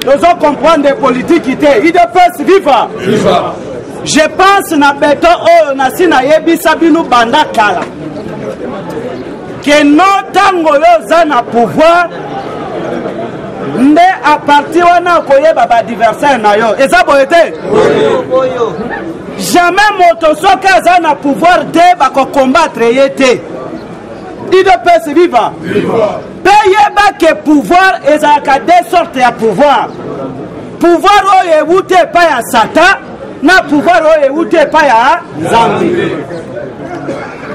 tozo comprendre politiki te idps viva je pense na beton oyo nasi nayebisa bino banda kala keno ntango oyo oza na pouvoir nde apartir wana akoyeba baadversaire na yo eza boye te jamais moto soki aza na pouvoir te bakokombattre ye te idps viva, viva. mpe yeba ke pouvoir ezalaka de sorte ya pouvoir pouvoir oyo ewuti epai ya satan na pouvoir oyo ewuti epai ya nzambe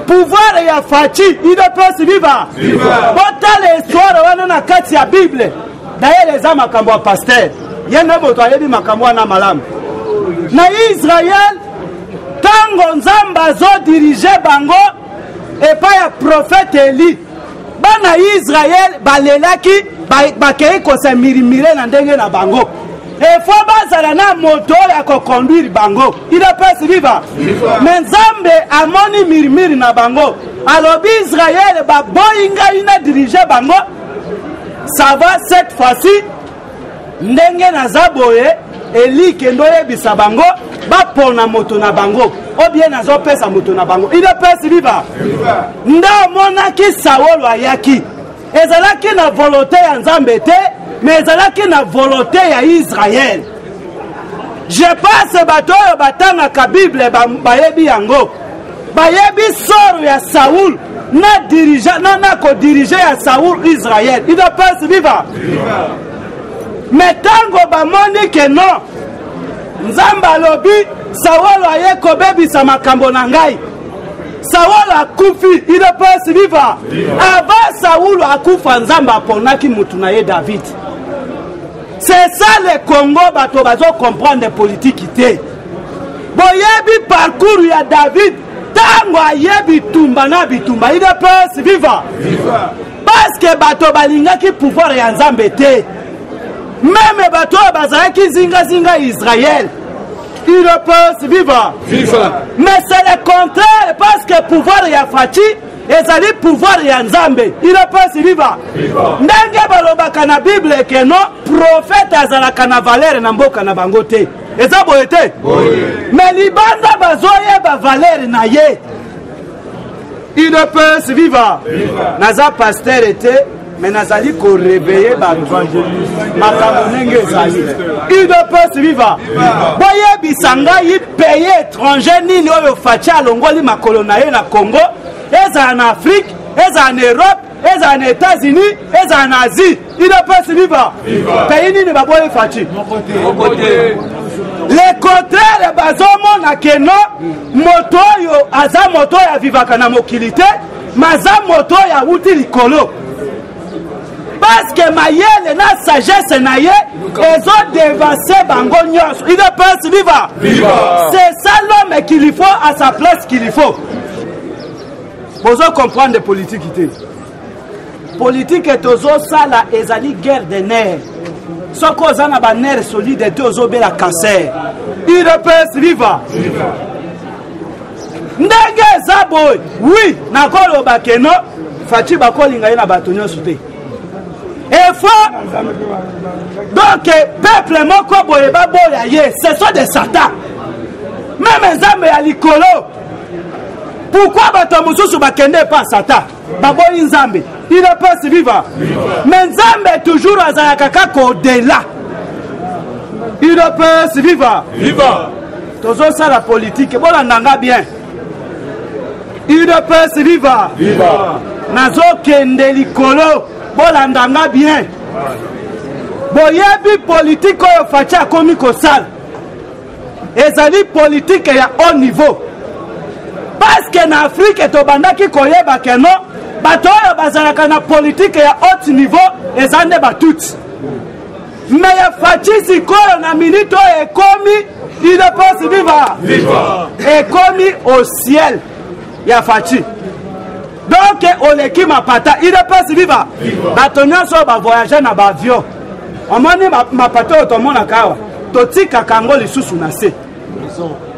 pouvoir ya faci udps viva botala histoire wana na kati ya bible dayele eza makambo ya paster ye nde moto ayebi makambo wana malamu na israel ntango nzambe azodirige bango epai ya profete eli bana israele balelaki bakei kosamirimire na ndenge na bango efo bazala na moto oyo akokonduire bango idps viva me nzambe amoni mirimiri na bango alobi israele baboyi ngai na dirige bango sava cette fois-ci ndenge naza boye elike ndo oyebisa bango bapona moto na bango obie nazopesa moto na bango idps biba nde omonaki saulo ayaki ezalaki na volonte ya nzambe te me ezalaki na volonte ya israele je pense bato oyo batangaka bible bayebi yango bayebi soro ya saul na dirige na na kodirige ya saul israel il doit pas viva me ntango bamoni ke non nzambe alobi saulo aye kobebisa makambo na ngai saulo akufi il doit pas viva avant saulo akufa nzambe aponaki motu na ye david c'est ça le congo bato bazo comprendre politiki te boyebi parcours ya david ntango aye bitumba na bitumba idps viva paske bato balingaki pouvoir ya nzambe te meme bato oyo bazalaki zingazinga israele idps viva mais c'est le contraire paske pouvoir ya faci ezali pouvoir ya nzambe idps viva ndenge balobaka na bible ekeno profete azalaka na valere na mboka na bango te eza boye te me libanda bazoyeba valere na ye udps viva naza pastere te me nazali koreveille bato makambo ndenge ezali udps viva boyebisa ngai pays étranger nini oyo faci alongoli makolo na ye na congo ezala na afrique ezala na europe ezala na états-unis ezala na asie udps viva pays nini baboyi faci le contraire bazomona keno moto oyo aza moto oyo avivaka na mokili te maza moto oyo awuti likolo parceke mayele na sagesse na ye ezodevanse bango nyonso il est prince viva c'est ça l'homme qu'il faut à sa place qu'il faut bozo comprendre politiki te politike tozosala ezali guerre de nerf soki oza na banerf solide te ozobela cancer udps viva ndenge eza boye wi nakoloba keno faci bakolinga ye na bato nyonso te efo donc peuple moko boye baboya ye ce sont des satan meme nzambe ya likolo pourkoi bato ya mosusu bakende epa satan baboyi nzambe il est pesi viva mais nzambe toujours azalaka kaka odela il est pesi viva viva tozosala politike bolanda nga bien il est pesi viva viva nazokende likolo bolanda nga bien boyebi politike oyo faci akomi kosala ezali politike ya haut niveau parceke na afrike tobandaki koyeba keno bato oyo bazalaka na politike ya haut niveau eza nde batuti me ya faci sikoyo na minite oyo ekomi idepose viva ekomi au ciel ya faci donc oleki mapata idps viva bato nyonso oyo bavoyage na baavion omoni mapata oyo tomonaka awa totikaka yango lisusu na se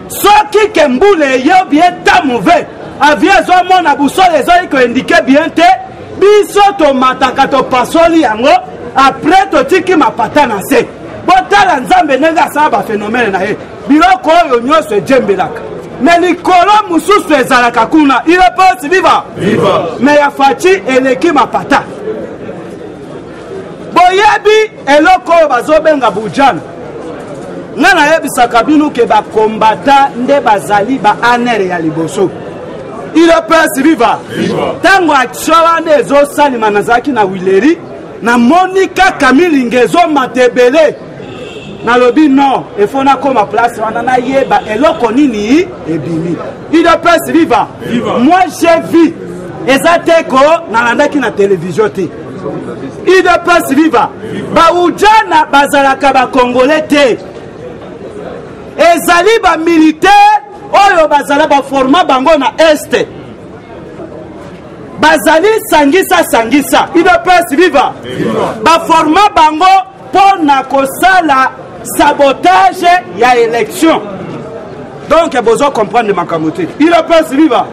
soki ke mbula eyobi etamove avio ezomona busole ezali koindike bien te biso tomataka topasoli yango apres totiki mapata na se botala nzambe ndenge asala bafenomene na ye biloko oyo nyonso ejembelaka me likolo mosusu ezalaka kuna ilepesi viva me ya faci eleki mapata boyebi eloko oyo bazobenga bujana nga nayebisaka bino ke bakombata nde bazali baanere ya liboso ilepesi viva ntango action wana ezosalema nazalaki na wileri namoni kaka milinga ezomata ebele nalobi non efo nakoma place wana nayeba eloko nini ebimi udps viva moi je vie eza te ko nalandaki na televizio te udps viva baujana bazalaka bakongole te ezali bamilitaire oyo bazala baforma bango na este bazali sangisa sangisa udps viva baforma bango mpo na kosala sabotage ya élection donc bozo comprendre makambo te udps viva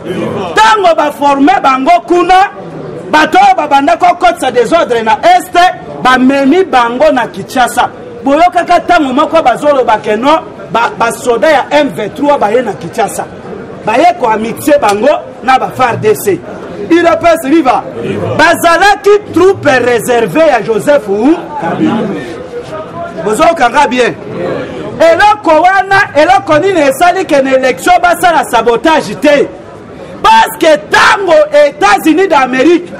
ntango baforme bango kuna bato oyo babanda kokotisa desordre na este bamemi bango na kinshasa boyokaka ntango moko bazolobake no basoda ba ya m23 baye na kinshasa baye koamixe bango na ba fardc udps viva bazalaki troupe réserve ya joseph bozokanga bien eloko wana eloko nini esali ke na élection basala sabotage te parce que ntango états-unis d'amérique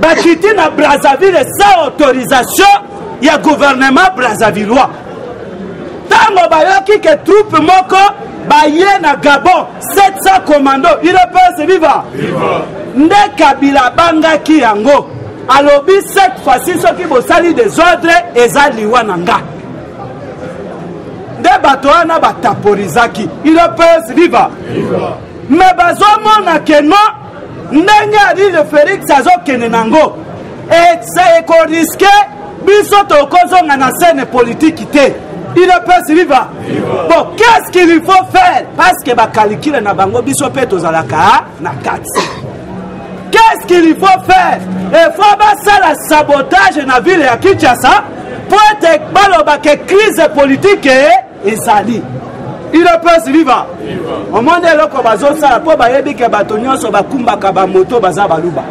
bakiti na brazzaville sans autorisation ya gouvernement brazzavillois ntango bayoki ke troupe moko baye na gabon 700 commando udps viva nde kabila abangaki yango alobi cette fois-ci soki bosali desordre eza liwa na nga nde bato wana bataporizaki udps viva me bazomona keno ndenge alile felix azokende nango ekoriske biso tokozonga na scène politiki te il est pas viva bon qu'est-ce qu'il lui faut faire parce que bakalikile na bango biso mpe tozalaka ah, na kati qu'est-ce qu'il lui faut faire efo basala sabotage na ville ya kinshasa mpo ete balobaka crise politike eh? ezali udps viva omoni eloko bazosala mpo bayebi ke bato nyonso bakumbaka bamoto baza baluba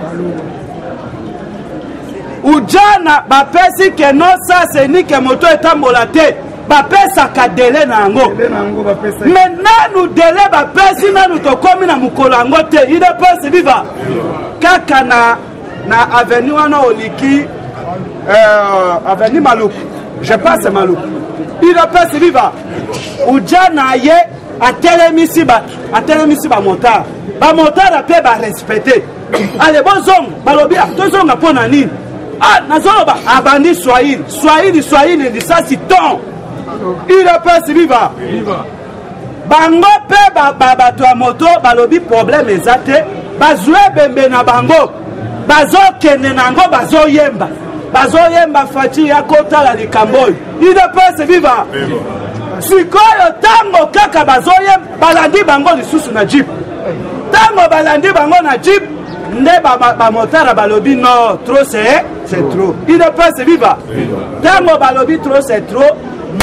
ujana bapesi ke no sase ni ke moto etambola te bapesaka dele na yango me nanu dele bapesi nanu tokomi na mokolo yango te udps viva kaka na na avenue wana oliki euh, avenue maluku je passe maluku udps viva uja na ye atelemisi bato atelemisi bamotare bamotare mpe barespecte ale bozonga balobi ah, tozonga mpo na nini ah, nazoloba abandi swahili swahili swahili lisasi ton udps viva bango mpe bato ya moto balobi probleme eza te bazwa ebembe na bango bazokende na yango bazoyemba bazoyemba faci ya kotala likambo oyo idepese viva sikoyo ntango kaka bazoyemba balandi bango lisusu na jip ntango balandi bango na jip nde bamotara balobi no trop c'est trop idepese viva ntango balobi trop c'est trop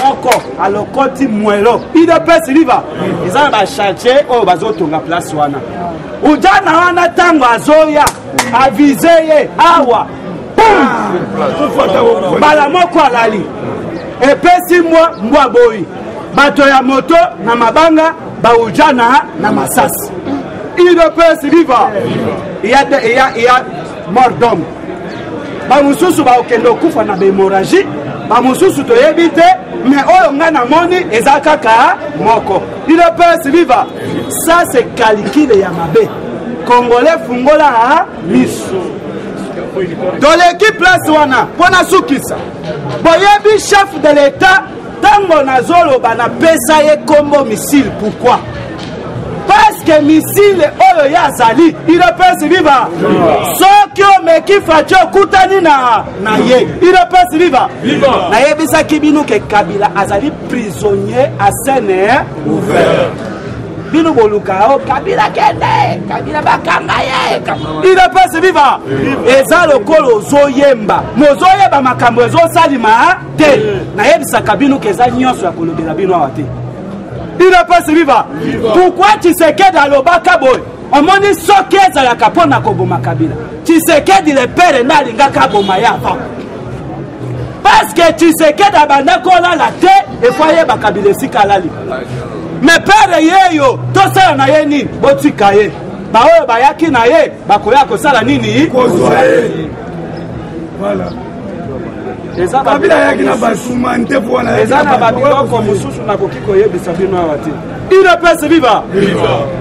moko alokoti mwelo udps liva eza na bachartier oyo bazotonga place wana ujana wana ntango azoya avize ye awa mbala moko alali epesi mbwa mbwa boyi bato ya moto na mabanga baujana na masasi udps viva ya, ya, ya mort d'homme bamosusu bakokende okufa na bemoragie bamosusu toyebi te me oyo ngai namoni eza kaka moko udps viva ça se calcule ya mabe congolais fungola miso toleki place wana mpo nasukisa boyebi chef de l'etat Tango nazoloba na pesa ye kombo missile pourquoi? Parce que missile oyo ye azali idps viva soki omeki faci okutani na na ye idps viva nayebisaki bino ke kabila azali prisonnier a scène ouvert bino boluka o oh, kabila kende kabila bakanga ye udps viva eza lokola ozoyemba mozoyeba makambo ezosalima te nayebisaka bino ke eza nyonso ya kolobela bino awa te bino mpasi biba pourkui tshisekedi alobaka boye omoni soki ezalaka mpo na koboma kabila tshisekedi lepere nde alingaka aboma ye avant parceke tshisekedi abanda kolala te efo ayeba kabila esika alali me pere yeyo tosala na ye nini botika ye baoyo bayaki na ye bakoya kosala nini kozwa ye voilà. eza kabila ayaki na basuma nte mpo wana eza na babiloko mosusu nakoki koyebisa bino awa te udps viva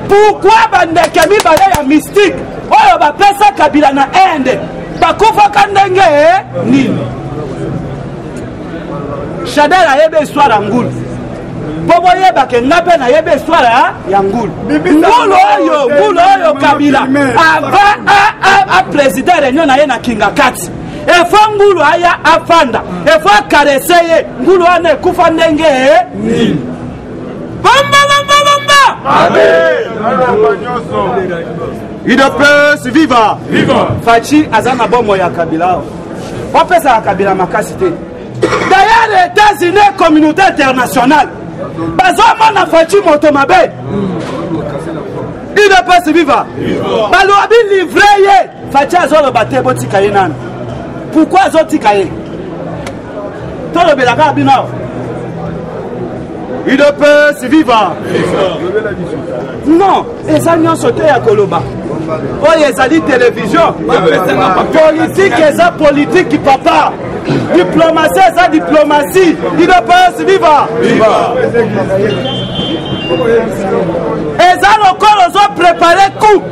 pourkui bandeke mibale ya mystique oyo bapesa kabila na inde bakufaka ndenge eh? nini shadal ayebi histoire ya ngulu mpo boyebake nga mpe nayebi histoire ya ngulu ngulu oyo ngulu oyo kabila avant a président réunion na ye na kingakati efo ngulu aya afanda efo akarese ye ngulu wana ekufa ndenge nini bomba bomba bomba udps viva faci aza na bomoi ya kabila opesaka kabila makasi te dayere etats-unis communauté internationale bazomona faci moto mabe udps viva balobi livre ye Fatshi azoloba te botika ye nanu. Pourquoi azotika ye? Tolobela kaka bino awa. Udps viva! Non, eza nyonso te ya koloba. Oyo ezali television. Politique eza politique papa. Diplomatie eza diplomatie. Udps viva! Viva! eza lokola ozoprepare coup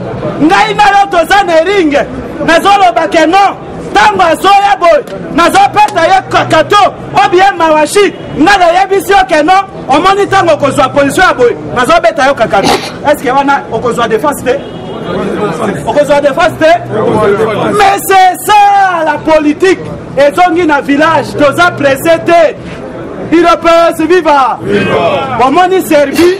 ngai na yo toza na eringe nazoloba ke non ntango azoya boye nazopesa ye kato obiye mawashi nga nayebisi yo ke non omoni ntango okozwa position ya boye nazobeta yo kakato estce wana okozwa defense te okozwa defense te mais c'est ça la politique ezongi na village toza presse te idps viva bomoni serbie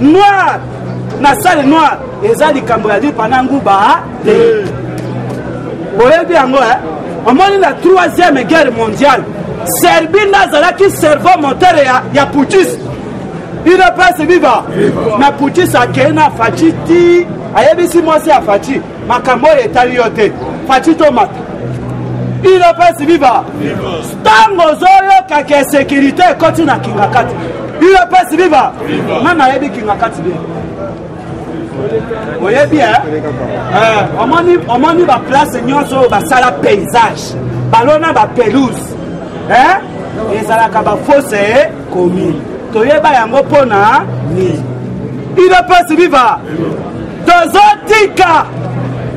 noir na salle noir eza likambo ya lipa na nguba te boyebi yango e omoni na troisième guerre mondiale serbie nde azalaki cerveau moteur ya, ya putis ino pasi biba na putis akei na faci ti ayebisi mwasi ya faci makambo oyo etali yo te faci tomata udps viva ntango ozoyoka ke sekirite ekoti na kingakati udps viva nga nayebi kingakati bien oyebi eh? eh, omoni baplace nyonso oyo basala paysage balona bapelouse eh? ezalaka bafose komi toyeba yango mpo na nini udps viva tozotika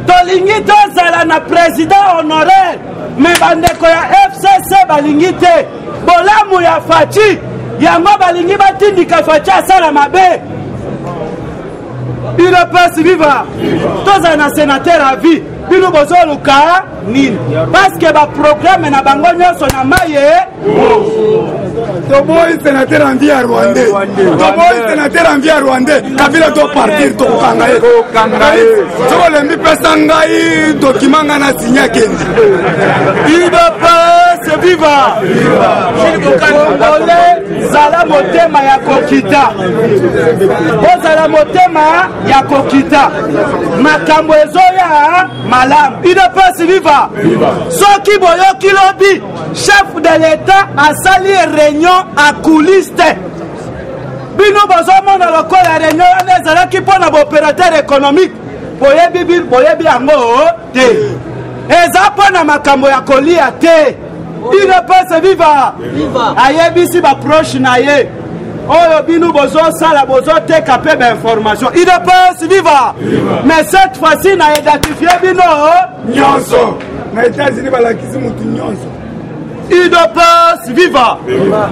tolingi tozala na président honoraire me bandeko ya fcc balingi te bolamu ya faci yango balingi batindika faci asala mabe udps viva tozala na sénateur à vie bino bozoluka nini parceke baprogramme na bango nyonso na maye toboyi senateur anvi ya rwandais toboyi senateur anvi ya rwandais kabila to partir tokokanga ye soki olembi pesa ngai dokima ngai na sinya kendi udps viva kongole zala motema ya kokita ozala motema ya kokita makambo ezoya malam udps viva soki boyoki lobi chef de l'etat asali réunion a coulise te bino bozomona lokola réunion wana ezalaki mpo na baopérateur économique boyebi yango te eza mpo na makambo ya kolia te Dina Pese viva ayebisi baproche na ye oyo bino bozosala bozoteka mpe bainformation idps viva mais cette fois-ci na identifie bino nyonso na états-unis balakisi motu nyonso idps viva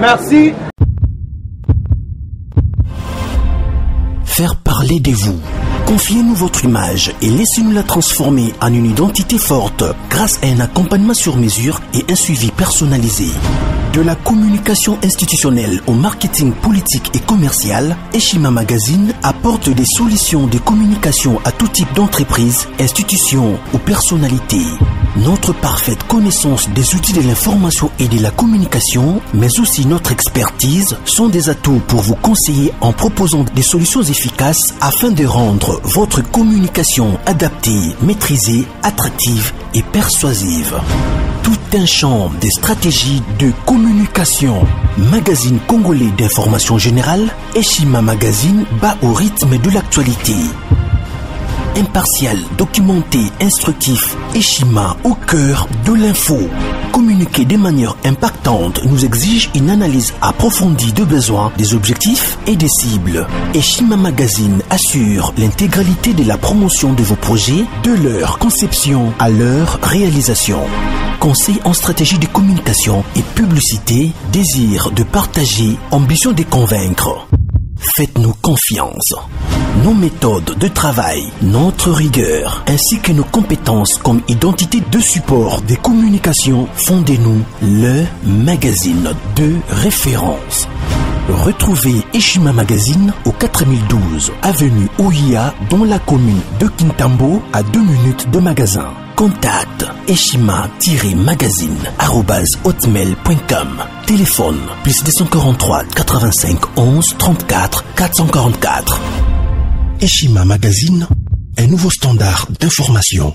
merci faire parler de vous Confiez-nous votre image et laissez-nous la transformer en une identité forte grâce à un accompagnement sur mesure et un suivi personnalisé. De la communication institutionnelle au marketing politique et commercial, Eshima Magazine apporte des solutions de communication à tout type d'entreprise, institution ou personnalité. Notre parfaite connaissance des outils de l'information et de la communication, mais aussi notre expertise, sont des atouts pour vous conseiller en proposant des solutions efficaces afin de rendre votre communication adaptée, maîtrisée, attractive et persuasive tout un champ des stratégies de communication. Magazine congolais d'information générale, Eshima Magazine bat au rythme de l'actualité impartial, documenté, instructif et au cœur de l'info. Communiquer de manière impactante nous exige une analyse approfondie de besoins, des objectifs et des cibles. Eshima Magazine assure l'intégralité de la promotion de vos projets, de leur conception à leur réalisation. Conseil en stratégie de communication et publicité, désir de partager, ambition de convaincre. Faites-nous confiance. Nos méthodes de travail, notre rigueur, ainsi que nos compétences comme identité de support des communications font de nous le magazine de référence. Retrouvez Eshima Magazine au 4012 avenue Oia dans la commune de Kintambo à 2 minutes de magasin. Contact eshima-magazine.com Téléphone plus 243 85 11 34 444. Eshima Magazine, un nouveau standard d'information.